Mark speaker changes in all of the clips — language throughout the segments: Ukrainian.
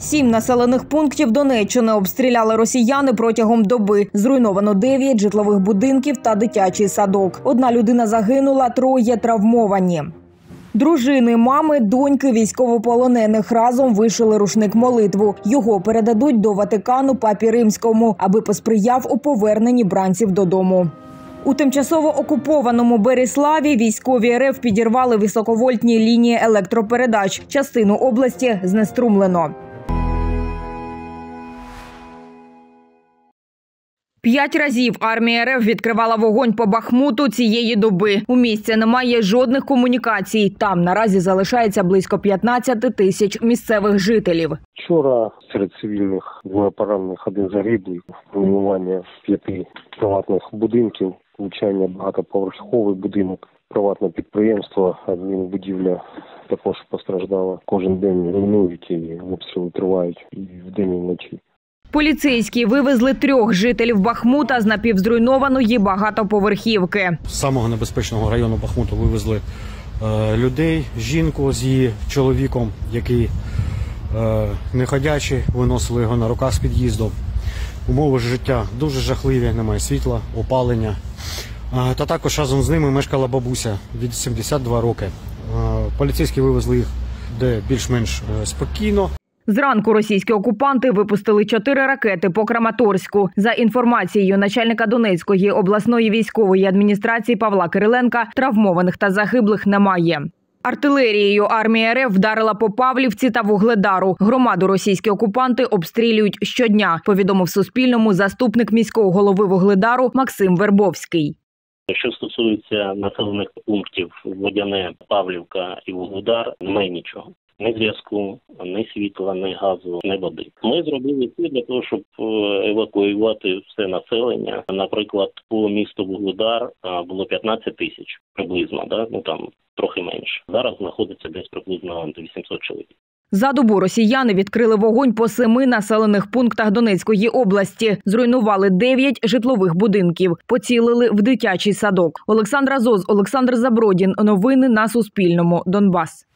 Speaker 1: Сім населених пунктів Донеччини обстріляли росіяни протягом доби. Зруйновано дев'ять житлових будинків та дитячий садок. Одна людина загинула, троє травмовані. Дружини, мами, доньки військовополонених разом вишили рушник молитву. Його передадуть до Ватикану папі римському, аби посприяв у поверненні бранців додому. У тимчасово окупованому Береславі військові РФ підірвали високовольтні лінії електропередач. Частину області знеструмлено. П'ять разів армія РФ відкривала вогонь по Бахмуту цієї доби. У місці немає жодних комунікацій. Там наразі залишається близько 15 тисяч місцевих жителів.
Speaker 2: Вчора серед цивільних двоє поранених, один загиблий, руйнування п'яти приватних будинків, влучання багатоповерховий будинок, приватне підприємство, адмінбудівля також постраждала. Кожен день руйнують і обстріли тривають і вдень, і вночі.
Speaker 1: Поліцейські вивезли трьох жителів Бахмута з напівзруйнованої багатоповерхівки.
Speaker 3: з самого небезпечного району Бахмуту вивезли е, людей, жінку з її чоловіком, який е, неходячий, виносили його на руках з під'їзду. Умови життя дуже жахливі, немає світла, опалення. Та також разом з ними мешкала бабуся від 72 роки. Е, поліцейські вивезли їх де більш-менш е, спокійно.
Speaker 1: Зранку російські окупанти випустили чотири ракети по Краматорську. За інформацією начальника Донецької обласної військової адміністрації Павла Кириленка, травмованих та загиблих немає. Артилерією армія РФ вдарила по Павлівці та Вугледару. Громаду російські окупанти обстрілюють щодня. Повідомив Суспільному заступник міського голови Вугледару Максим Вербовський.
Speaker 4: Що стосується населених пунктів Водяне, Павлівка і Вугледар, немає нічого. Ні зв'язку, ні світла, ні газу, ні води. Ми зробили все для того, щоб е, евакуювати все населення. Наприклад, по місту Вугледар було 15 тисяч приблизно, да? ну там трохи менше. Зараз знаходиться десь приблизно 800 чоловік.
Speaker 1: За добу росіяни відкрили вогонь по семи населених пунктах Донецької області. Зруйнували дев'ять житлових будинків. Поцілили в дитячий садок. Олександра Зоз, Олександр Забродін. Новини на Суспільному. Донбас.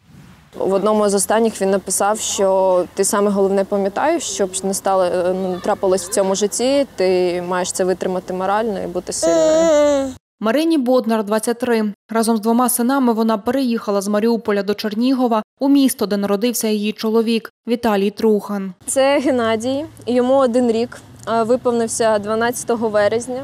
Speaker 5: В одному з останніх він написав, що ти саме головне пам'ятаєш, щоб не стало е, ну, трапилось в цьому житті. Ти маєш це витримати морально і бути сильною.
Speaker 6: Марині Боднар, 23. Разом з двома синами вона переїхала з Маріуполя до Чернігова у місто, де народився її чоловік Віталій Трухан.
Speaker 5: Це Геннадій, йому один рік виповнився 12 березня.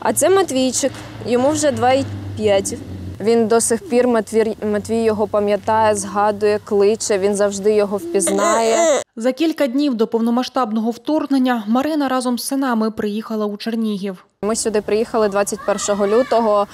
Speaker 5: А це Матвійчик, йому вже 2,5. Він до сих пір Матвій, Матвій його пам'ятає, згадує, кличе. Він завжди його впізнає.
Speaker 6: За кілька днів до повномасштабного вторгнення Марина разом з синами приїхала у Чернігів.
Speaker 5: Ми сюди приїхали 21 лютого.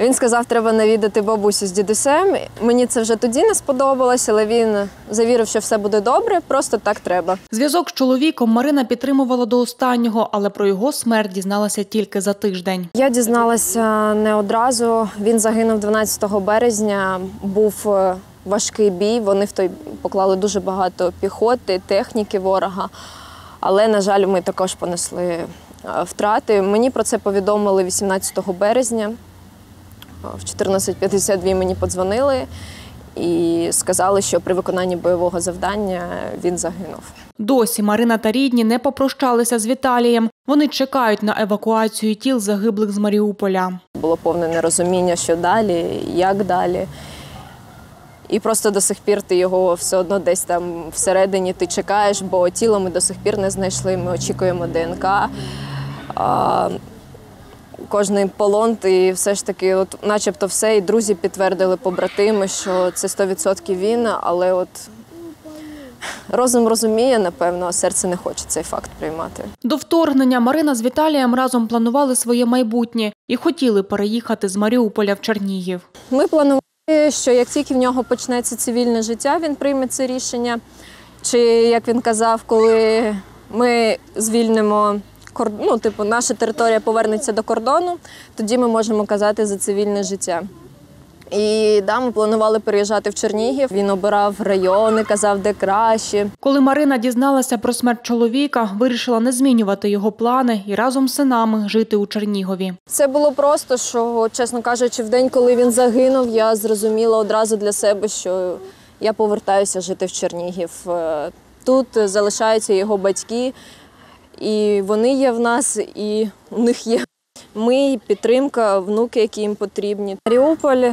Speaker 5: Він сказав, треба навідати бабусю з дідусем. Мені це вже тоді не сподобалось, але він завірив, що все буде добре, просто так треба.
Speaker 6: Зв'язок з чоловіком Марина підтримувала до останнього, але про його смерть дізналася тільки за тиждень.
Speaker 5: Я дізналася не одразу. Він загинув 12 березня. Був е, важкий бій. Вони в той поклали дуже багато піхоти, техніки ворога. Але, на жаль, ми також понесли е, втрати. Мені про це повідомили 18 березня. В 14.52 мені подзвонили і сказали, що при виконанні бойового завдання він загинув.
Speaker 6: Досі Марина та рідні не попрощалися з Віталієм. Вони чекають на евакуацію тіл загиблих з Маріуполя.
Speaker 5: Було повне нерозуміння, що далі, як далі. І просто до сих пір ти його все одно десь там всередині ти чекаєш, бо тіло ми до сих пір не знайшли. Ми очікуємо ДНК. Кожний полон, і все ж таки, от, начебто, все, і друзі підтвердили побратими, що це 100% він, але от розум розуміє, напевно, а серце не хоче цей факт приймати.
Speaker 6: До вторгнення Марина з Віталієм разом планували своє майбутнє і хотіли переїхати з Маріуполя в Чернігів.
Speaker 5: Ми планували, що як тільки в нього почнеться цивільне життя, він прийме це рішення. Чи як він казав, коли ми звільнимо ну, типу, наша територія повернеться до кордону, тоді ми можемо казати за цивільне життя. І да, ми планували переїжджати в Чернігів. Він обирав райони, казав, де краще.
Speaker 6: Коли Марина дізналася про смерть чоловіка, вирішила не змінювати його плани і разом з синами жити у Чернігові.
Speaker 5: Це було просто, що, чесно кажучи, в день, коли він загинув, я зрозуміла одразу для себе, що я повертаюся жити в Чернігів. Е, Тут залишаються його батьки, і вони є в нас, і у них є ми, підтримка, внуки, які їм потрібні. Маріуполь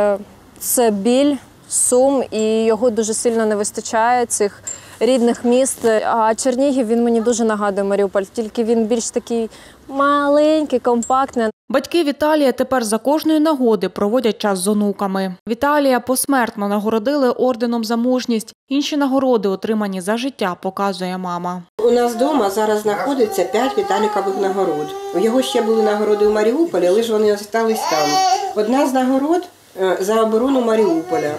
Speaker 5: е, це біль, сум, і його дуже сильно не вистачає цих рідних міст. А Чернігів він мені дуже нагадує Маріуполь, тільки він більш такий маленький, компактний.
Speaker 6: Батьки Віталія тепер за кожної нагоди проводять час з онуками. Віталія посмертно нагородили орденом за мужність. Інші нагороди, отримані за життя, показує мама.
Speaker 7: У нас вдома зараз знаходиться 5 Віталікових нагород. У його ще були нагороди у Маріуполі, але ж вони залишились там. Одна з нагород е, за оборону Маріуполя.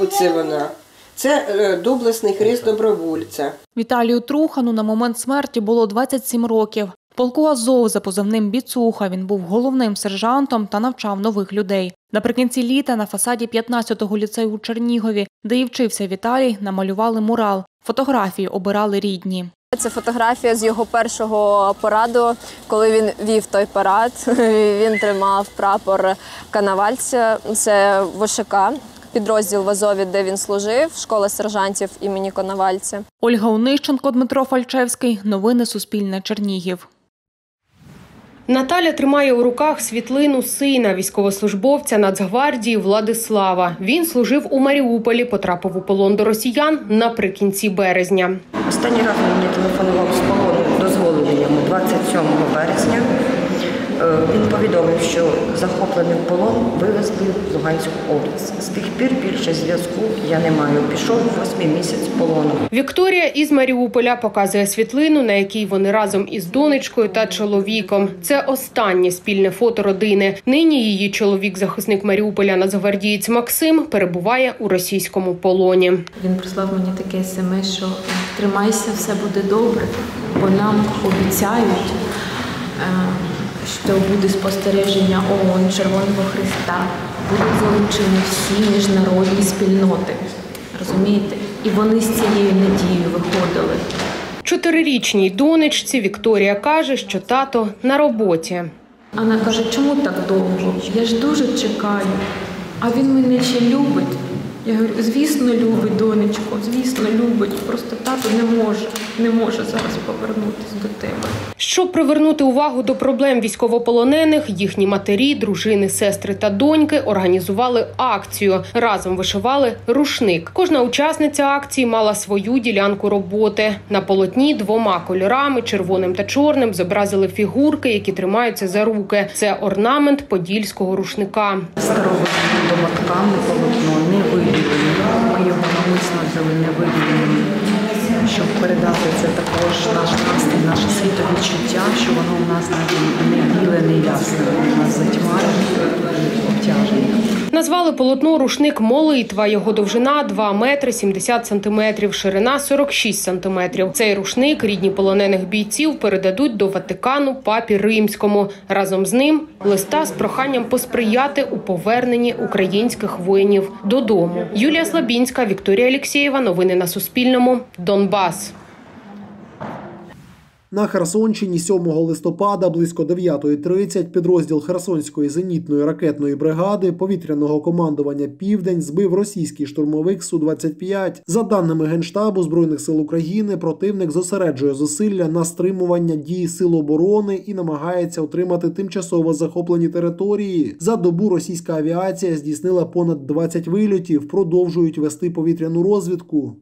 Speaker 7: Оце вона. Це е, доблесний хрест добровольця.
Speaker 6: Віталію Трухану на момент смерті було 27 років. Полку Азов за позивним Біцуха він був головним сержантом та навчав нових людей. Наприкінці літа на фасаді 15-го ліцею у Чернігові, де і вчився Віталій, намалювали мурал. Фотографії обирали рідні.
Speaker 5: Це фотографія з його першого параду, коли він вів той парад. Він тримав прапор Канавальця, це ВШК, підрозділ в Азові, де він служив, школа сержантів імені Коновальця.
Speaker 6: Ольга Онищенко, Дмитро Фальчевський. Новини Суспільне Чернігів.
Speaker 8: Наталя тримає у руках світлину сина, військовослужбовця Нацгвардії Владислава. Він служив у Маріуполі, потрапив у полон до росіян наприкінці березня.
Speaker 9: Останній раз мені телефонував з полону, дозволили йому 27 березня. Е, Він повідомив, що захоплений в полон вивезли в Луганську область. З тих пір більше зв'язку я не маю. Пішов восьмий місяць полону.
Speaker 8: Вікторія із Маріуполя показує світлину, на якій вони разом із донечкою та чоловіком. Це останнє спільне фото родини. Нині її чоловік, захисник Маріуполя, нацгвардієць Максим, перебуває у російському полоні.
Speaker 10: Він прислав мені таке смс, що тримайся, все буде добре, бо нам обіцяють, е, що буде спостереження ООН, Червоного Христа, будуть залучені всі міжнародні спільноти. Розумієте? І вони з цією надією виходили.
Speaker 8: Чотирирічній донечці Вікторія каже, що тато на роботі.
Speaker 10: Вона каже, чому так довго? Я ж дуже чекаю. А він мене ще любить. Я говорю, звісно, любить, донечко, звісно, любить. Просто тато не може, не може зараз повернутися до тебе.
Speaker 8: Щоб привернути увагу до проблем військовополонених, їхні матері, дружини, сестри та доньки організували акцію. Разом вишивали рушник. Кожна учасниця акції мала свою ділянку роботи. На полотні двома кольорами, червоним та чорним, зобразили фігурки, які тримаються за руки. Це орнамент подільського рушника.
Speaker 9: Старовинними домотками полотно не вибілене. Ми його навмисно взяли не вибіленим, щоб передати це також наш настрій, наше світовідчуття, що воно у нас навіть не біле, не ясне. У нас затьмарене обтяжене.
Speaker 8: Назвали полотно рушник молитва. Його довжина 2 метри 70 сантиметрів, ширина 46 сантиметрів. Цей рушник рідні полонених бійців передадуть до Ватикану папі римському. Разом з ним листа з проханням посприяти у поверненні українських воїнів додому. Юлія Слабінська, Вікторія Алєксєєва. Новини на Суспільному. Донбас.
Speaker 11: На Херсонщині 7 листопада близько 9.30 підрозділ Херсонської зенітної ракетної бригади повітряного командування Південь збив російський штурмовик Су-25. За даними Генштабу Збройних сил України, противник зосереджує зусилля на стримування дії сил оборони і намагається отримати тимчасово захоплені території. За добу російська авіація здійснила понад 20 вильотів, продовжують вести повітряну розвідку.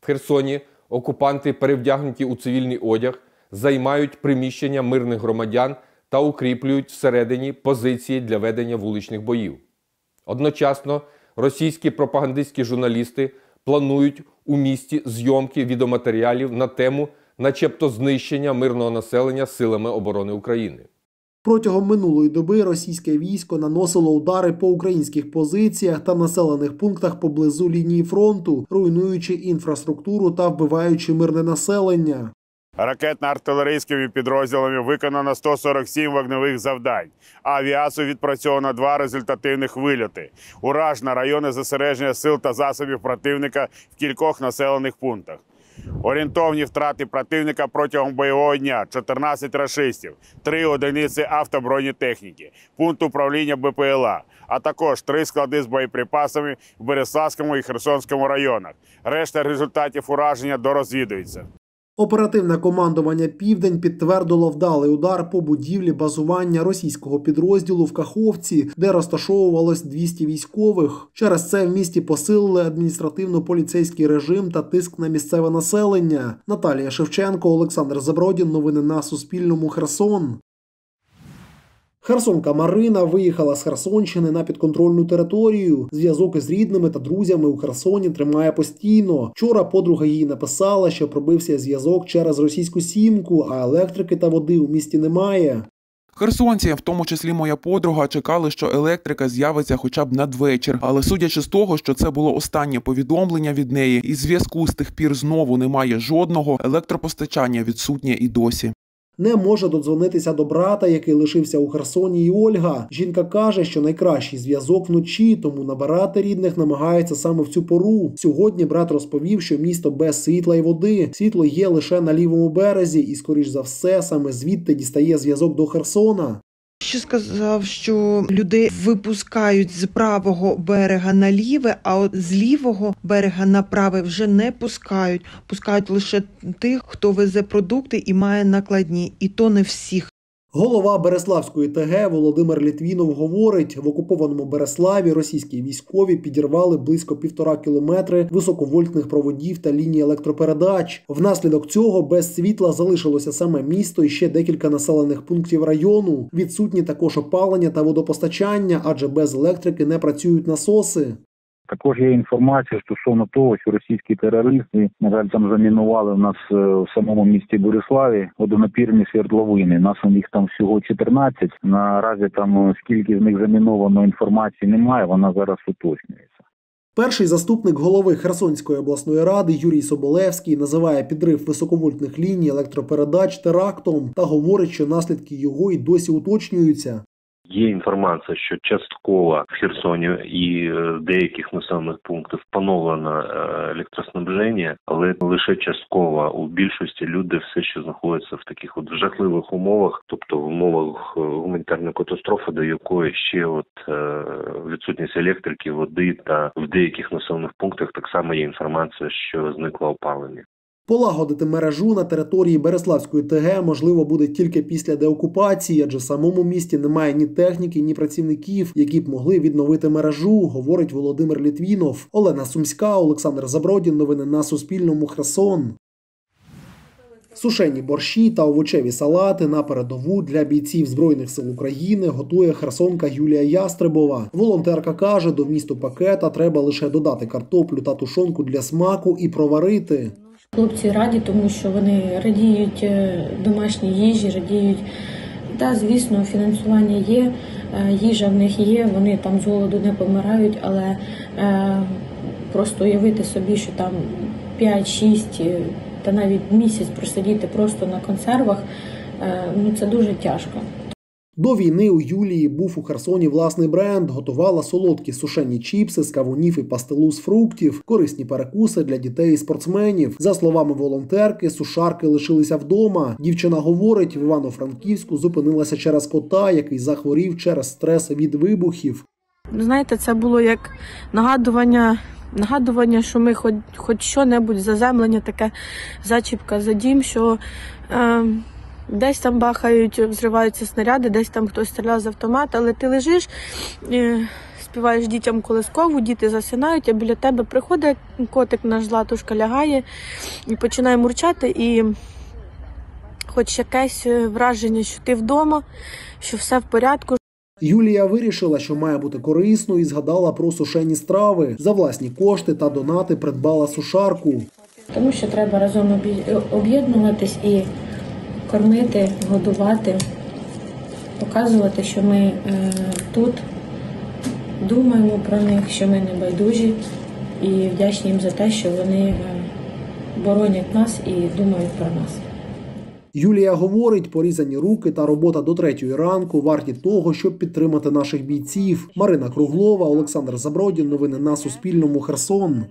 Speaker 12: В Херсоні окупанти, перевдягнуті у цивільний одяг, займають приміщення мирних громадян та укріплюють всередині позиції для ведення вуличних боїв. Одночасно російські пропагандистські журналісти планують у місті зйомки відеоматеріалів на тему, начебто, знищення мирного населення силами оборони України.
Speaker 11: Протягом минулої доби російське військо наносило удари по українських позиціях та населених пунктах поблизу лінії фронту, руйнуючи інфраструктуру та вбиваючи мирне населення.
Speaker 13: Ракетно-артилерійськими підрозділами виконано 147 вогневих завдань. А авіацію відпрацьовано два результативних вильоти. Ураж райони зосередження сил та засобів противника в кількох населених пунктах. Орієнтовні втрати противника протягом бойового дня 14 рашистів, 3 одиниці автобронетехніки, пункт управління БПЛА, а також 3 склади з боєприпасами в Береславському і Херсонському районах. Решта результатів ураження дорозвідується.
Speaker 11: Оперативне командування Південь підтвердило вдалий удар по будівлі базування російського підрозділу в Каховці, де розташовувалось 200 військових. Через це в місті посилили адміністративно-поліцейський режим та тиск на місцеве населення. Наталія Шевченко, Олександр Забродін. Новини на Суспільному. Херсон. Херсонка Марина виїхала з Херсонщини на підконтрольну територію. Зв'язок із рідними та друзями у Херсоні тримає постійно. Вчора подруга їй написала, що пробився зв'язок через російську сімку, а електрики та води у місті немає.
Speaker 14: Херсонці, в тому числі моя подруга, чекали, що електрика з'явиться хоча б надвечір. Але судячи з того, що це було останнє повідомлення від неї, і зв'язку з тих пір знову немає жодного, електропостачання відсутнє і досі.
Speaker 11: Не може додзвонитися до брата, який лишився у Херсоні, і Ольга. Жінка каже, що найкращий зв'язок вночі, тому набирати рідних намагається саме в цю пору. Сьогодні брат розповів, що місто без світла і води. Світло є лише на лівому березі, і, скоріш за все, саме звідти дістає зв'язок до Херсона.
Speaker 15: Ще сказав, що людей випускають з правого берега на ліве, а от з лівого берега на праве вже не пускають. Пускають лише тих, хто везе продукти і має накладні, і то не всіх.
Speaker 11: Голова Береславської ТГ Володимир Літвінов говорить, в окупованому Береславі російські військові підірвали близько півтора кілометри високовольтних проводів та ліній електропередач. Внаслідок цього без світла залишилося саме місто і ще декілька населених пунктів району. Відсутні також опалення та водопостачання, адже без електрики не працюють насоси.
Speaker 16: Також є інформація стосовно того, що російські терористи, на жаль, там замінували в нас е, в самому місті Бориславі водонапірні свердловини. Нас у них там всього 14. Наразі там е, скільки з них заміновано інформації немає. Вона зараз уточнюється.
Speaker 11: Перший заступник голови Херсонської обласної ради Юрій Соболевський називає підрив високовольтних ліній електропередач терактом та говорить, що наслідки його й досі уточнюються.
Speaker 17: Є інформація, що частково в Херсоні і деяких населених пунктах поновлено електроснабження, але лише частково у більшості люди все ще знаходяться в таких от жахливих умовах, тобто в умовах гуманітарної катастрофи, до якої ще от відсутність електрики, води та в деяких населених пунктах так само є інформація, що зникло опалення.
Speaker 11: Полагодити мережу на території Береславської ТГ можливо буде тільки після деокупації, адже в самому місті немає ні техніки, ні працівників, які б могли відновити мережу, говорить Володимир Літвінов. Олена Сумська, Олександр Забродін. Новини на Суспільному. Херсон. Сушені борщі та овочеві салати на передову для бійців Збройних сил України готує херсонка Юлія Ястребова. Волонтерка каже, до вмісту пакета треба лише додати картоплю та тушонку для смаку і проварити.
Speaker 18: Хлопці раді, тому що вони радіють е, домашній їжі, радіють. Та, звісно, фінансування є, е, їжа в них є, вони там з голоду не помирають, але е, просто уявити собі, що там 5-6 та навіть місяць просидіти просто на консервах, ну це дуже тяжко.
Speaker 11: До війни у Юлії був у Херсоні власний бренд, готувала солодкі сушені чіпси з кавунів і пастилу з фруктів, корисні перекуси для дітей і спортсменів. За словами волонтерки, сушарки лишилися вдома. Дівчина говорить, в Івано-Франківську зупинилася через кота, який захворів через стрес від вибухів.
Speaker 19: Ну, знаєте, це було як нагадування. Нагадування, що ми хоч хоч що-небудь заземлення, таке зачіпка за дім, що е, Десь там бахають, взриваються снаряди, десь там хтось стріляє з автомата, але ти лежиш, співаєш дітям колискову, діти засинають, а біля тебе приходить котик, наш златушка лягає і починає мурчати, і хоч якесь враження, що ти вдома, що все в порядку.
Speaker 11: Юлія вирішила, що має бути корисно, і згадала про сушені страви. За власні кошти та донати придбала сушарку.
Speaker 18: Тому що треба разом об'єднуватись і кормити, годувати, показувати, що ми е, тут думаємо про них, що ми не байдужі і вдячні їм за те, що вони е, боронять нас і думають про нас.
Speaker 11: Юлія говорить, порізані руки та робота до третьої ранку варті того, щоб підтримати наших бійців. Марина Круглова, Олександр Забродін. Новини на Суспільному. Херсон.